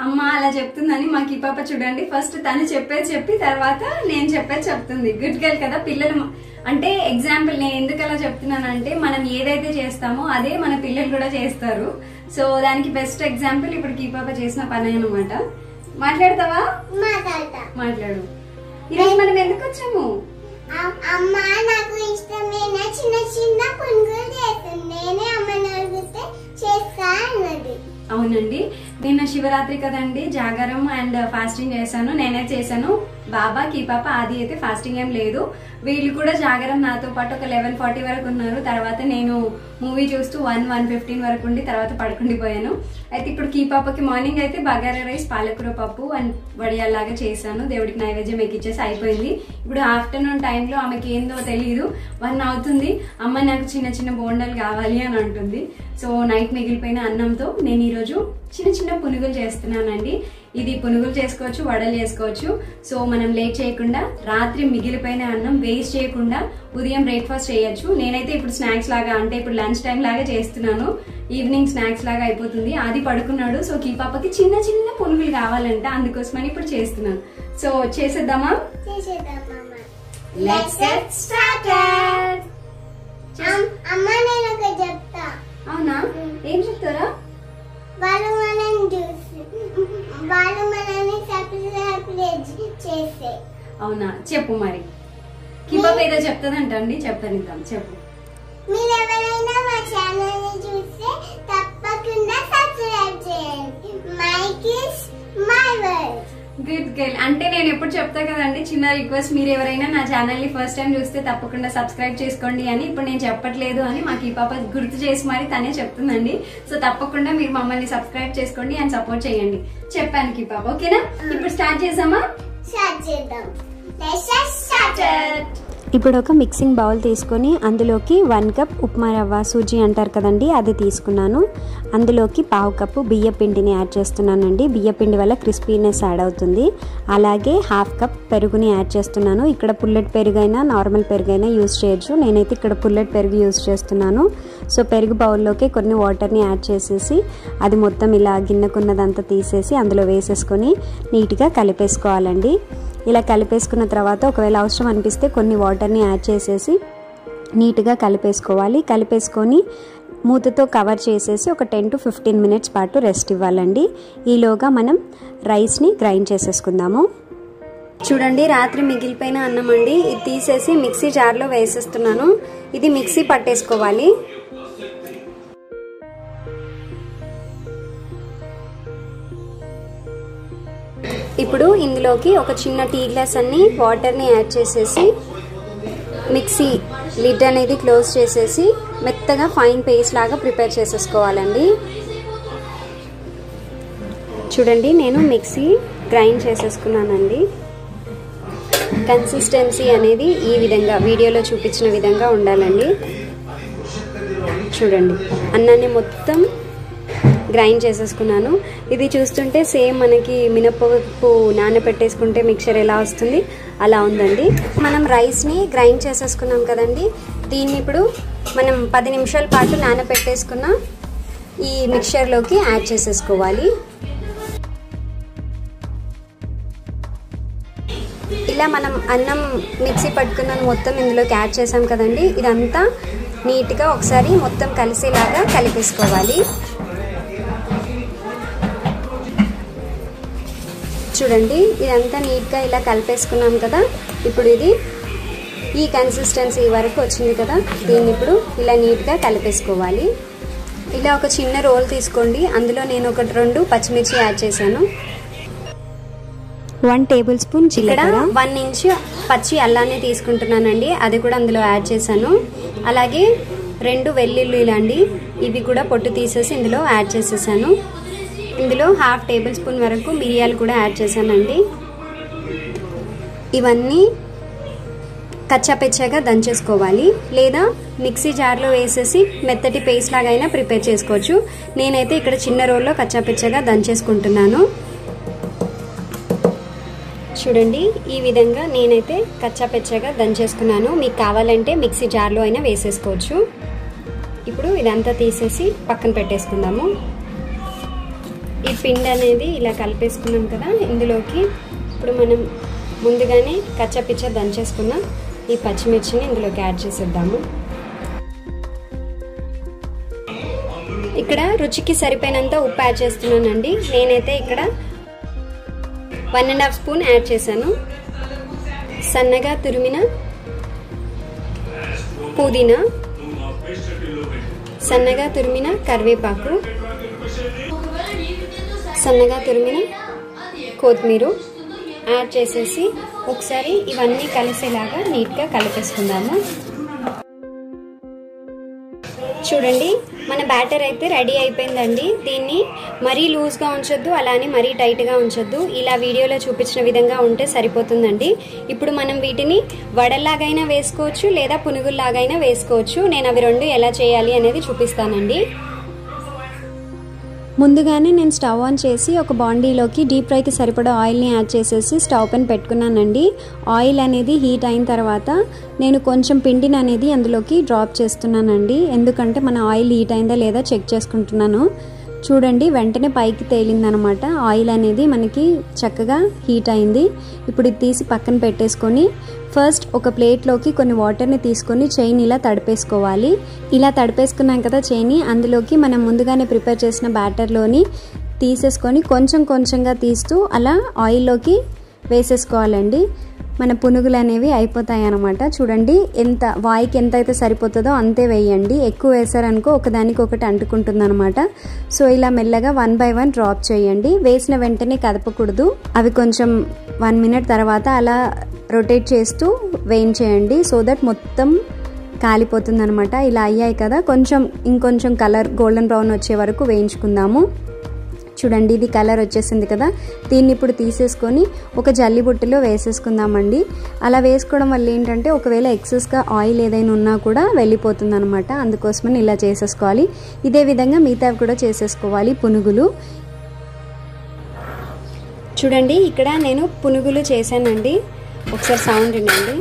అమ్మ అలా చెప్తుందని మాకు ఈ పాప చూడండి. ఫస్ట్ తను చెప్పేది చెప్పి తర్వాత నేను చెప్పేది చెప్తుంది. గుడ్ గర్ల్ కదా పిల్లలు అంటే ఎగ్జాంపుల్ నేను ఎందుకు అలా చెప్తున్నానంటే మనం ఏదైతే చేస్తామో అదే మన పిల్లలు కూడా చేస్తారు. సో దానికి బెస్ట్ ఎగ్జాంపుల్ ఇప్పుడు ఈ పాప చేసిన పని అనమాట మాట్లాడతావా? మాట్లాడతా. మాట్లాడు. ఈరోజు మనం ఎందుకు వచ్చాము? అమ్- అమ్మ నాకు ఇష్టమైన చిన్న చిన్న పునుగులు చేస్తుంది. నేనే అమ్మని అడిగితే చేస్తా అన్నది. అవునండి. నిన్న శివరాత్రి కదండి జాగారం అండ్ ఫాస్టింగ్ చేశాను నేనే చేశాను. బాబాకి పాప ఆది అయితే ఫాస్టింగ్ ఏం లేదు. వీళ్ళు కూడా జాగరం నాతో పాటు ఒక లెవెన్ ఫార్టీ వరకు ఉన్నారు. తర్వాత నేను మూవీ చూస్తూ వన్ వన్ ఫిఫ్టీన్ వరకు ఉండి తర్వాత పడుకుండిపోయాను. అయితే ఇప్పుడు కీ పాపకి మార్నింగ్ అయితే బగారా రైస్ పాలకూర పప్పు అండ్ వడియాల్లాగా చేశాను. దేవుడికి నైవేద్యం ఎక్కిచ్చేసి అయిపోయింది. ఇప్పుడు ఆఫ్టర్నూన్ టైంలో ఆమెకి ఏందో తెలియదు వన్ అవుతుంది. అమ్మ నాకు చిన్న చిన్న బోండాలు కావాలి అని అంటుంది. సో నైట్ మిగిలిపోయిన అన్నంతో నేను ఈరోజు చిన్న చిన్న పునుగులు చేస్తున్నానండి. ఇది పునుగులు చేసుకోవచ్చు వడలు చేసుకోవచ్చు. సో మనం లేట్ చేయకుండా రాత్రి మిగిలిపోయిన అన్నం వేస్ట్ చేయకుండా ఉదయం బ్రేక్ఫాస్ట్ చేయొచ్చు. నేనైతే ఇప్పుడు స్నాక్స్ లాగా అంటే ఇప్పుడు లంచ్ టైం లాగా చేస్తున్నాను. ఈవినింగ్ స్నాక్స్ లాగా అయిపోతుంది. అది పడుకున్నాడు. సో కీ పాపకి చిన్న చిన్న పునుగులు కావాలంట. అందుకోసమని ఇప్పుడు చేస్తున్నాను. సో చేసేద్దామా? అవునా? ఏం చెప్తారా? వాళ్ళు మనం చూసి వాళ్ళు మనల్ని సర్ప్రైజ్ చేసే. అవునా? చెప్పు మరి. కిబాబ్ ఏదో చెప్తుందంటండి. చెప్తానిద్దాం చెప్పు. మీరు ఎవరైనా మా ఛానల్ని చూస్తే తప్పకుండా సబ్స్క్రైబ్ చేయండి. My kiss my world good girl అంటే నేను ఎప్పుడు చెప్తా కదండి చిన్న రిక్వెస్ట్ మీరు ఎవరైనా నా ఛానల్ని ఫస్ట్ టైం చూస్తే తప్పకుండా సబ్స్క్రైబ్ చేసుకోండి అని. ఇప్పుడు నేను చెప్పట్లేదు అని మాకు ఈ పాప గుర్తు చేసి మరి తనే చెప్తుందండి. సో తప్పకుండా మీరు మమ్మల్ని సబ్స్క్రైబ్ చేసుకోండి అండ్ సపోర్ట్ చేయండి. చెప్పాను ఈ పాప ఓకేనా? ఇప్పుడు స్టార్ట్ చేసామా స్టార్ట్ చేద్దాం. ఇప్పుడు ఒక మిక్సింగ్ బౌల్ తీసుకొని అందులోకి వన్ కప్ ఉప్మా రవ్వ సూజీ అంటారు కదండి అది తీసుకున్నాను. అందులోకి పావు కప్పు బియ్య పిండిని యాడ్ చేస్తున్నానండి. బియ్య పిండి వల్ల క్రిస్పీనెస్ యాడ్ అవుతుంది. అలాగే హాఫ్ కప్ పెరుగుని యాడ్ చేస్తున్నాను. ఇక్కడ పుల్లెట్ పెరుగైనా నార్మల్ పెరుగైనా యూజ్ చేయొచ్చు. నేనైతే ఇక్కడ పుల్లెట్ పెరుగు యూస్ చేస్తున్నాను. సో పెరుగు బౌల్లోకి కొన్ని వాటర్ని యాడ్ చేసేసి అది మొత్తం ఇలా గిన్నెకున్నదంతా తీసేసి అందులో వేసేసుకొని నీట్గా కలిపేసుకోవాలండి. ఇలా కలిపేసుకున్న తర్వాత ఒకవేళ అవసరం అనిపిస్తే కొన్ని వాటర్ని యాడ్ చేసేసి నీట్గా కలిపేసుకోవాలి. కలిపేసుకొని మూతతో కవర్ చేసేసి ఒక టెన్ టు ఫిఫ్టీన్ మినిట్స్ పాటు రెస్ట్ ఇవ్వాలండి. ఈలోగా మనం రైస్ని గ్రైండ్ చేసేసుకుందాము. చూడండి రాత్రి మిగిలిపోయిన అన్నం అండి. ఇది తీసేసి మిక్సీ జార్లో వేసేస్తున్నాను. ఇది మిక్సీ పట్టేసుకోవాలి. ఇప్పుడు ఇందులోకి ఒక చిన్న టీ గ్లాస్ అన్ని వాటర్ని యాడ్ చేసేసి మిక్సీ లిడ్ అనేది క్లోజ్ చేసేసి మెత్తగా ఫైన్ పేస్ట్ లాగా ప్రిపేర్ చేసేసుకోవాలండి. చూడండి నేను మిక్సీ గ్రైండ్ చేసేసుకున్నానండి. కన్సిస్టెన్సీ అనేది ఈ విధంగా వీడియోలో చూపించిన విధంగా ఉండాలండి. చూడండి అన్నాన్ని మొత్తం గ్రైండ్ చేసేసుకున్నాను. ఇది చూస్తుంటే సేమ్ మనకి మినపప్పు నానబెట్టేసుకుంటే మిక్చర్ ఎలా వస్తుంది అలా ఉందండి. మనం రైస్ని గ్రైండ్ చేసేసుకున్నాం కదండి. దీన్ని ఇప్పుడు మనం పది నిమిషాల పాటు నానబెట్టేసుకున్న ఈ మిక్చర్లోకి యాడ్ చేసేసుకోవాలి. ఇలా మనం అన్నం మిక్సీ పట్టుకున్న మొత్తం ఇందులోకి యాడ్ చేసాం కదండి. ఇదంతా నీట్గా ఒకసారి మొత్తం కలిసేలాగా కలిపేసుకోవాలి. చూడండి ఇదంతా నీట్గా ఇలా కలిపేసుకున్నాం కదా. ఇప్పుడు ఇది ఈ కన్సిస్టెన్సీ వరకు వచ్చింది కదా. దీన్ని ఇప్పుడు ఇలా నీట్గా కలిపేసుకోవాలి. ఇలా ఒక చిన్న రోల్ తీసుకోండి. అందులో నేను ఒక రెండు పచ్చిమిర్చి యాడ్ చేశాను. వన్ టేబుల్ స్పూన్ ఇక్కడ జీలకర్ర. వన్ ఇంచ్ పచ్చి అల్లాన్ని తీసుకుంటున్నానండి. అది కూడా అందులో యాడ్ చేశాను. అలాగే రెండు వెల్లుల్లిలు అండి ఇవి కూడా పొట్టు తీసేసి ఇందులో యాడ్ చేసేసాను. ఇందులో హాఫ్ టేబుల్ స్పూన్ వరకు మిరియాలు కూడా యాడ్ చేశానండి. ఇవన్నీ కచ్చాపెచ్చాగా దంచేసుకోవాలి. లేదా మిక్సీ జార్లో వేసేసి మెత్తటి పేస్ట్ లాగా అయినా ప్రిపేర్ చేసుకోవచ్చు. నేనైతే ఇక్కడ చిన్న రోల్లో కచ్చాపెచ్చాగా దంచేసుకుంటున్నాను. చూడండి ఈ విధంగా నేనైతే కచ్చాపెచ్చగా దంచేసుకున్నాను. మీకు కావాలంటే మిక్సీ జార్లో అయినా వేసేసుకోవచ్చు. ఇప్పుడు ఇదంతా తీసేసి పక్కన పెట్టేసుకుందాము. ఈ పిండి అనేది ఇలా కలిపేసుకున్నాం కదా ఇందులోకి ఇప్పుడు మనం ముందుగానే కచ్చపిచ్చ దంచేసుకున్న ఈ పచ్చిమిర్చిని ఇందులోకి యాడ్ చేసేద్దాము. ఇక్కడ రుచికి సరిపోయినంత ఉప్పు యాడ్ చేస్తున్నానండి. నేనైతే ఇక్కడ one and half spoon add చేశాను. సన్నగా తురిమిన పుదీనా సన్నగా తురిమిన కరివేపాకు సన్నగా తురిమిన కొత్తిమీర యాడ్ చేసేసి ఒకసారి ఇవన్నీ కలిసేలాగా నీట్గా కలిపేసుకుందాము. చూడండి మన బ్యాటర్ అయితే రెడీ అయిపోయిందండి. దీన్ని మరీ లూజ్గా ఉంచొద్దు అలానే మరీ టైట్గా ఉంచొద్దు. ఇలా వీడియోలో చూపించిన విధంగా ఉంటే సరిపోతుందండి. ఇప్పుడు మనం వీటిని వడల్లాగైనా వేసుకోవచ్చు లేదా పునుగుల్లాగైనా వేసుకోవచ్చు. నేను అవి రెండు ఎలా చేయాలి అనేది చూపిస్తానండి. ముందుగానే నేను స్టవ్ ఆన్ చేసి ఒక బాండీలోకి డీప్ ఫ్రైకి సరిపడా ఆయిల్ని యాడ్ చేసేసి స్టవ్ పైన పెట్టుకున్నానండి. ఆయిల్ అనేది హీట్ అయిన తర్వాత నేను కొంచెం పిండిని అనేది అందులోకి డ్రాప్ చేస్తున్నానండి. ఎందుకంటే మన ఆయిల్ హీట్ అయిందా లేదా చెక్ చేసుకుంటున్నాను. చూడండి వెంటనే పైకి తేలిందనమాట. ఆయిల్ అనేది మనకి చక్కగా హీట్ అయింది. ఇప్పుడు ఇది తీసి పక్కన పెట్టేసుకొని ఫస్ట్ ఒక ప్లేట్లోకి కొన్ని వాటర్ని తీసుకొని చైన్ ఇలా తడిపేసుకోవాలి. ఇలా తడిపేసుకున్నాం కదా చైని అందులోకి మనం ముందుగానే ప్రిపేర్ చేసిన బ్యాటర్లోని తీసేసుకొని కొంచెం కొంచెంగా తీస్తూ అలా ఆయిల్లోకి వేసేసుకోవాలండి. మన పునుగులు అనేవి అయిపోతాయి అనమాట చూడండి ఎంత వాయికి ఎంత అయితే సరిపోతుందో అంతే వేయండి. ఎక్కువ వేసారనుకో ఒకదానికి ఒకటి అంటుకుంటుంది అనమాట సో ఇలా మెల్లగా వన్ బై వన్ డ్రాప్ చేయండి. వేసిన వెంటనే కదపకూడదు. అవి కొంచెం వన్ మినిట్ తర్వాత అలా రొటేట్ చేస్తూ వేయించేయండి. సో దట్ మొత్తం కాలిపోతుంది అనమాట ఇలా అయ్యాయి కదా. కొంచెం ఇంకొంచెం కలర్ గోల్డెన్ బ్రౌన్ వచ్చే వరకు వేయించుకుందాము. చూడండి ఇది కలర్ వచ్చేసింది కదా. దీన్ని ఇప్పుడు తీసేసుకొని ఒక జల్లి బుట్టలో వేసేసుకుందామండి. అలా వేసుకోవడం వల్ల ఏంటంటే ఒకవేళ ఎక్సెస్గా ఆయిల్ ఏదైనా ఉన్నా కూడా వెళ్ళిపోతుంది అనమాట అందుకోసమని ఇలా చేసేసుకోవాలి. ఇదే విధంగా మిగతావి కూడా చేసేసుకోవాలి పునుగులు. చూడండి ఇక్కడ నేను పునుగులు చేశానండి. ఒకసారి సౌండ్ వినండి.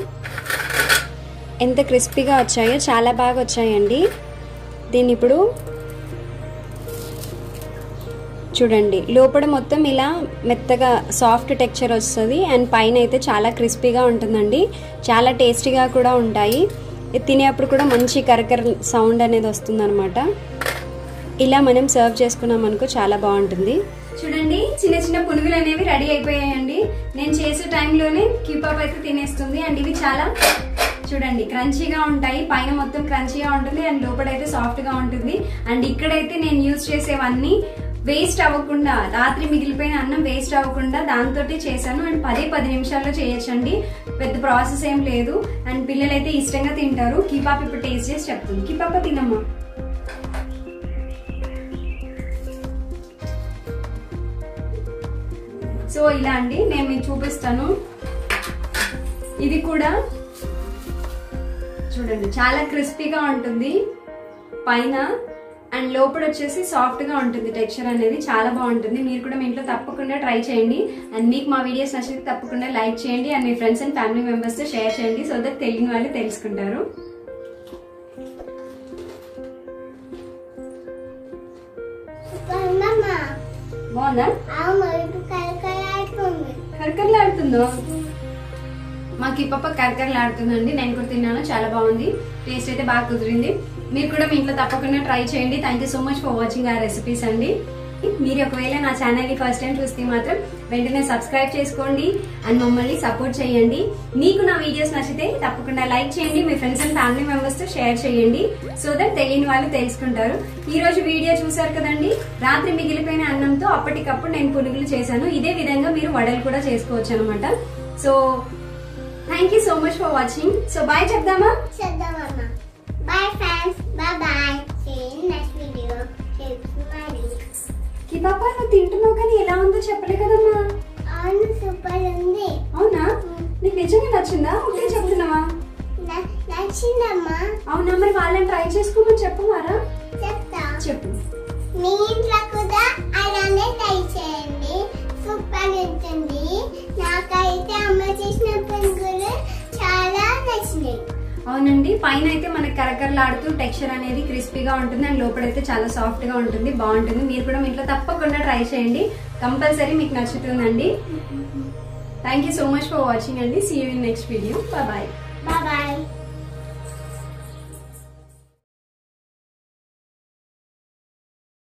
ఎంత క్రిస్పీగా వచ్చాయో చాలా బాగా వచ్చాయండి. దీన్ని ఇప్పుడు చూడండి లోపల మొత్తం ఇలా మెత్తగా సాఫ్ట్ టెక్చర్ వస్తుంది అండ్ పైన అయితే చాలా క్రిస్పీగా ఉంటుందండి. చాలా టేస్టీగా కూడా ఉంటాయి. తినేప్పుడు తినేటప్పుడు కూడా మంచి కరకర సౌండ్ అనేది వస్తుందన్నమాట. ఇలా మనం సర్వ్ చేసుకున్నాం అనుకో చాలా బాగుంటుంది. చూడండి చిన్న చిన్న పునుగులు అనేవి రెడీ అయిపోయాయండి. నేను చేసే టైంలోనే కీపాప్ అయితే తినేస్తుంది. అండ్ ఇవి చాలా చూడండి క్రంచీగా ఉంటాయి. పైన మొత్తం క్రంచీగా ఉంటుంది. అండ్ లోపల అయితే సాఫ్ట్గా ఉంటుంది. అండ్ ఇక్కడైతే నేను యూజ్ చేసేవన్నీ వేస్ట్ అవ్వకుండా రాత్రి మిగిలిపోయిన అన్నం వేస్ట్ అవ్వకుండా దాంతో చేశాను. అండ్ పదే పది నిమిషాల్లో చేయొచ్చండి. పెద్ద ప్రాసెస్ ఏం లేదు. అండ్ పిల్లలు అయితే ఇష్టంగా తింటారు. కీపాప ఇప్పుడు టేస్ట్ చేసి చెప్తుంది. కీపాప తినమ్మా. సో ఇలా అండి నేను మీకు చూపిస్తాను. ఇది కూడా చూడండి చాలా క్రిస్పీగా ఉంటుంది. పైన అండ్ లోపల వచ్చేసి సాఫ్ట్గా ఉంటుంది. టెక్స్చర్ అనేది చాలా బాగుంటుంది. మీరు కూడా మీ ఇంట్లో తప్పకుండా ట్రై చేయండి. అండ్ మీకు మా వీడియోస్ నచ్చితే తప్పకుండా లైక్ చేయండి. అండ్ మీ ఫ్రెండ్స్ అండ్ ఫ్యామిలీ మెంబర్స్తో షేర్ చేయండి. సో దట్ తెలియని వాళ్ళు తెలుసుకుంటారు. బాగుందా కరకరలాడుతుందో? మాకు ఈ పప్ప కరకరలాడుతుందండి నేను కూడా తిన్నాను. చాలా బాగుంది. టేస్ట్ అయితే బాగా కుదిరింది. మీరు కూడా మీ ఇంట్లో తప్పకుండా ట్రై చేయండి. Thank so much for watching ఆ రెసిపీస్ అండి. మీరు ఒకవేళ నా ఛానల్ని ఫస్ట్ టైం చూస్తే మాత్రం వెంటనే సబ్స్క్రైబ్ చేసుకోండి అండ్ మమ్మల్ని సపోర్ట్ చేయండి. మీకు నా వీడియోస్ నచ్చితే తప్పకుండా లైక్ చేయండి. మీ ఫ్రెండ్స్ అండ్ ఫ్యామిలీ మెంబర్స్తో షేర్ చేయండి. సో దట్ తెలియని వాళ్ళు తెలుసుకుంటారు. ఈ రోజు వీడియో చూసారు కదండి? రాత్రి మిగిలిపోయిన అన్నంతో అప్పటికప్పుడు నేను పునుగులు చేశాను. ఇదే విధంగా మీరు వడలు కూడా చేసుకోవచ్చు అనమాట so thank you so much for watching so bye చెప్దామా చేద్దామమ్మ bye friends bye bye see next video కి పాప నువ్వు తింటున్నావు కానీ ఎలా ఉందో చెప్పలే కదమ్మా. అవును సూపర్ ఉంది. అవునా? నీకు నిజంగా నచ్చిందా? ఉంటే చెప్తున్నావా? నచ్చిందమ్మా. అవునా? మరి వాళ్ళని ట్రై చేసుకోమని చెప్పమారా? చెప్తా. చెప్పు. మీ ఇంట్లో కూడా అలానే ట్రై చేయండి. సూపర్ ఉంటుంది. నాకైతే అమ్మ చేసిన పునుగులు నచ్చినాయి అవునండి పైన అయితే మనకి కరకరలాడుతూ టెక్స్చర్ అనేది క్రిస్పీగా ఉంటుంది అండ్ లోపలైతే చాలా సాఫ్ట్గా ఉంటుంది బాగుంటుంది. మీరు కూడా మీ ఇంట్లో తప్పకుండా ట్రై చేయండి. కంపల్సరీ మీకు నచ్చుతుందండి. Thank you so much for watching అండి. See you in next video bye.